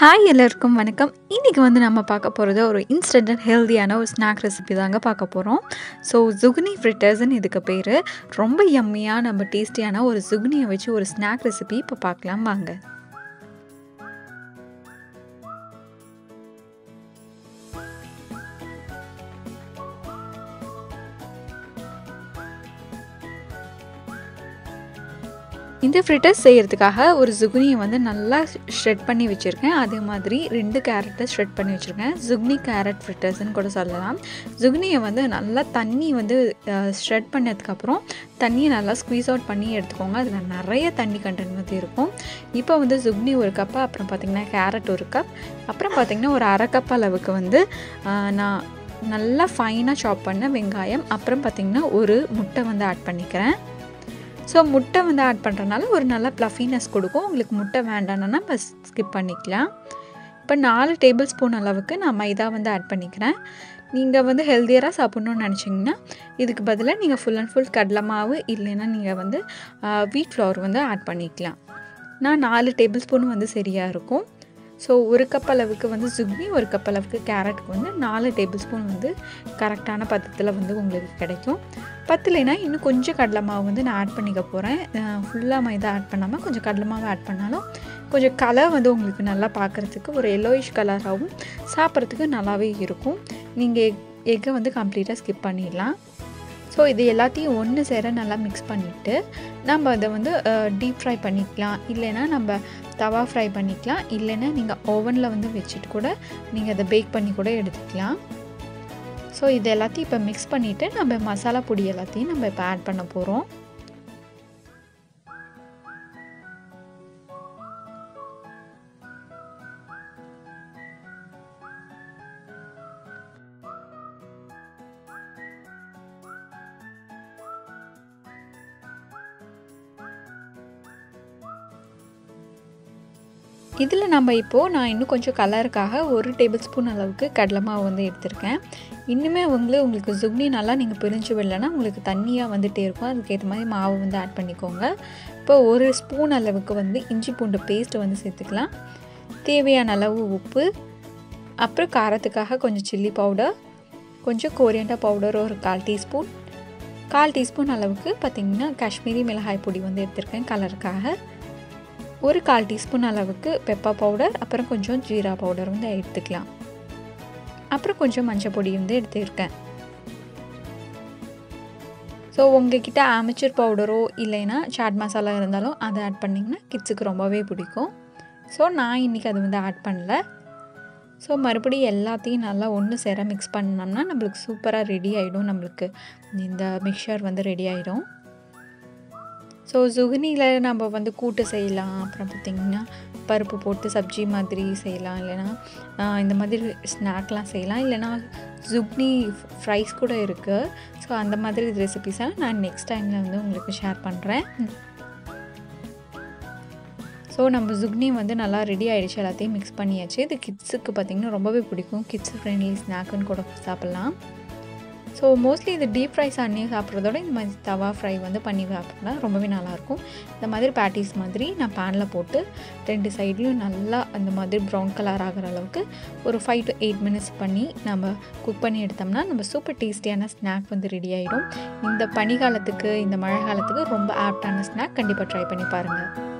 Hi எல்லாருக்கும் வணக்கம். இன்றைக்கி வந்து நம்ம பார்க்க போகிறது ஒரு இன்ஸ்டன்ட் அண்ட் ஹெல்த்தியான ஒரு ஸ்நாக் ரெசிபி தாங்க பார்க்க போகிறோம் ஸோ சுகுனி ஃப்ரிட்டர்ஸ்னு இதுக்கு பேர். ரொம்ப எம்மையாக நம்ம டேஸ்டியான ஒரு சுகுனியை வச்சு ஒரு ஸ்நாக் ரெசிபி இப்போ பார்க்கலாம் வாங்க. இந்த ஃப்ரிட்டர்ஸ் செய்கிறதுக்காக ஒரு ஜுகுனியை வந்து நல்லா ஷ்ரெட் பண்ணி வச்சுருக்கேன். அதே மாதிரி ரெண்டு கேரட்டை ஷ்ரெட் பண்ணி வச்சுருக்கேன். ஜுக்னி கேரட் ஃப்ரிட்டர்ஸ்னு கூட சொல்லலாம். ஜுக்னியை வந்து நல்லா தண்ணி வந்து ஷ்ரெட் பண்ணதுக்கப்புறம் தண்ணியை நல்லா ஸ்குவீஸ் அவுட் பண்ணி எடுத்துக்கோங்க. அதில் நிறைய தண்ணி கண்டென்ட் வந்து இருக்கும். இப்போ வந்து ஜுக்னி ஒரு கப்பு அப்புறம் பார்த்திங்கன்னா கேரட் ஒரு கப் அப்புறம் பார்த்திங்கன்னா ஒரு அரை கப் அளவுக்கு வந்து நான் நல்லா ஃபைனாக சாப் பண்ண வெங்காயம் அப்புறம் பார்த்திங்கன்னா ஒரு முட்டை வந்து ஆட் பண்ணிக்கிறேன். ஸோ முட்டை வந்து ஆட் பண்ணுறனால ஒரு நல்ல ப்ளஃபினஸ் கொடுக்கும். உங்களுக்கு முட்டை வேண்டாம்னா நம்ம ஸ்கிப் பண்ணிக்கலாம். இப்போ நாலு டேபிள் ஸ்பூன் அளவுக்கு நான் மைதா வந்து ஆட் பண்ணிக்கிறேன். நீங்கள் வந்து ஹெல்த்தியராக சாப்பிட்ணுன்னு நினச்சிங்கன்னா இதுக்கு பதிலாக நீங்கள் ஃபுல் அண்ட் ஃபுல் கடலை மாவு இல்லைன்னா நீங்கள் வந்து வீட் ஃப்ளவர் வந்து ஆட் பண்ணிக்கலாம். நான் நாலு டேபிள் ஸ்பூன் வந்து சரியாக இருக்கும். ஸோ ஒரு கப் அளவுக்கு வந்து சுக்னி ஒரு கப் அளவுக்கு கேரட்டுக்கு வந்து நாலு டேபிள் ஸ்பூன் வந்து கரெக்டான பதத்தில் வந்து உங்களுக்கு கிடைக்கும். பத்துலைனா இன்னும் கொஞ்சம் கடலை மாவு வந்து நான் ஆட் பண்ணிக்க போகிறேன் ஃபுல்லாக மைதா ஆட் பண்ணாமல் கொஞ்சம் கடலை மாவு ஆட் பண்ணாலும் கொஞ்சம் கலர் வந்து உங்களுக்கு நல்லா பார்க்குறதுக்கு ஒரு எல்லோயிஷ் கலராகவும் சாப்பிட்றதுக்கு நல்லாவே இருக்கும். நீங்கள் எக் எக்கை வந்து கம்ப்ளீட்டாக ஸ்கிப் பண்ணிடலாம். ஸோ இது எல்லாத்தையும் ஒன்று சேர நல்லா மிக்ஸ் பண்ணிவிட்டு நம்ம அதை வந்து டீப் ஃப்ரை பண்ணிக்கலாம். இல்லைன்னா நம்ம தவா ஃப்ரை பண்ணிக்கலாம். இல்லைன்னா நீங்கள் ஓவனில் வந்து வச்சுட்டு கூட நீங்கள் அதை பேக் பண்ணி கூட எடுத்துக்கலாம். ஸோ இது எல்லாத்தையும் இப்போ மிக்ஸ் பண்ணிவிட்டு நம்ம மசாலா பொடி எல்லாத்தையும் நம்ம இப்போ ஆட் பண்ண போகிறோம் இதில் நம்ம இப்போது நான் இன்னும் கொஞ்சம் கலருக்காக ஒரு டேபிள் ஸ்பூன் அளவுக்கு கடலை மாவு வந்து எடுத்திருக்கேன். இன்னுமே வந்து உங்களுக்கு ஜுக்னி நல்லா நீங்கள் பிரிஞ்சு விடலைன்னா உங்களுக்கு தண்ணியாக வந்துகிட்டே இருக்கும். அதுக்கேற்ற மாதிரி மாவு வந்து ஆட் பண்ணிக்கோங்க. இப்போ ஒரு ஸ்பூன் அளவுக்கு வந்து இஞ்சி பூண்டு பேஸ்ட்டு வந்து சேர்த்துக்கலாம். தேவையான அளவு உப்பு. அப்புறம் காரத்துக்காக கொஞ்சம் சில்லி பவுடர் கொஞ்சம் கோரியண்டா பவுடர் ஒரு கால் டீஸ்பூன். கால் டீஸ்பூன் அளவுக்கு பார்த்திங்கன்னா காஷ்மீரி மிளகாய் பொடி வந்து எடுத்திருக்கேன் கலருக்காக. ஒரு கால் டீஸ்பூன் அளவுக்கு பெப்பர் பவுடர் அப்புறம் கொஞ்சம் ஜீரா பவுடர் வந்து எடுத்துக்கலாம். அப்புறம் கொஞ்சம் மஞ்சள் பொடி வந்து எடுத்துருக்கேன். ஸோ உங்ககிட்ட ஆமிச்சர் பவுடரோ இல்லைன்னா சாட் மசாலா இருந்தாலும் அதை ஆட் பண்ணிங்கன்னா கிட்ஸுக்கு ரொம்பவே பிடிக்கும். ஸோ நான் இன்றைக்கி அது வந்து ஆட் பண்ணல. ஸோ மறுபடியும் எல்லாத்தையும் நல்லா ஒன்று சேர மிக்ஸ் பண்ணோம்னா நம்மளுக்கு சூப்பராக ரெடி ஆகிடும் நம்மளுக்கு. இந்த மிக்சர் வந்து ரெடி ஆகிடும் ஸோ சுகுனியில் நம்ம வந்து கூட்டு செய்யலாம். அப்புறம் பார்த்திங்கன்னா பருப்பு போட்டு சப்ஜி மாதிரி செய்யலாம். இல்லைனா இந்த மாதிரி ஸ்நாக்லாம் செய்யலாம். இல்லைனா ஜுக்னி ஃப்ரைஸ் கூட இருக்குது ஸோ அந்த மாதிரி ரெசிபிஸை நான் நெக்ஸ்ட் டைமில் வந்து உங்களுக்கு ஷேர் பண்ணுறேன் ஸோ நம்ம ஜுக்னி வந்து நல்லா ரெடி ஆகிடுச்சு எல்லாத்தையும் மிக்ஸ் பண்ணியாச்சு. இது கிட்ஸுக்கு பார்த்திங்கன்னா ரொம்பவே பிடிக்கும். கிட்ஸ் ஃப்ரெண்ட்லி ஸ்நாக்குன்னு கூட சாப்பிட்லாம். ஸோ மோஸ்ட்லி இது டீப் ஃப்ரை பண்ணி சாப்பிட்றதோட இந்த மாதிரி தவா ஃப்ரை வந்து பண்ணி சாப்பிட்னா ரொம்பவே நல்லாயிருக்கும். இந்த மாதிரி பேட்டிஸ் மாதிரி நான் பேனில் போட்டு ரெண்டு சைட்லையும் நல்லா அந்த மாதிரி ப்ரௌன் கலர் ஆகிற அளவுக்கு ஒரு ஃபைவ் டு எயிட் மினிட்ஸ் பண்ணி நம்ம குக் பண்ணி எடுத்தோம்னா நம்ம சூப்பர் டேஸ்டியான ஸ்நாக் வந்து ரெடி ஆகிடும் இந்த பனிகாலத்துக்கு இந்த மழை காலத்துக்கு ரொம்ப ஆப்டான ஸ்நாக் கண்டிப்பாக ட்ரை பண்ணி பாருங்கள்